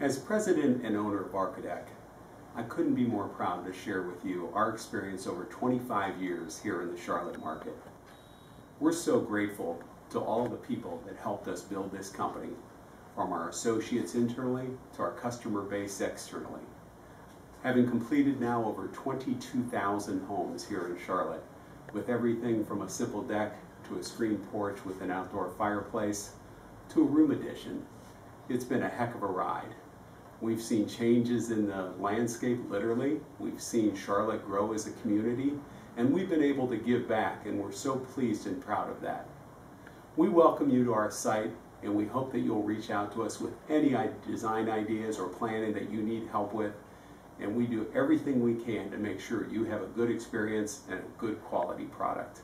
As president and owner of Archadeck, I couldn't be more proud to share with you our experience over 25 years here in the Charlotte market. We're so grateful to all the people that helped us build this company, from our associates internally to our customer base externally. Having completed now over 22,000 homes here in Charlotte, with everything from a simple deck to a screen porch with an outdoor fireplace to a room addition, it's been a heck of a ride. We've seen changes in the landscape, literally. We've seen Charlotte grow as a community, and we've been able to give back, and we're so pleased and proud of that. We welcome you to our site, and we hope that you'll reach out to us with any design ideas or planning that you need help with, and we do everything we can to make sure you have a good experience and a good quality product.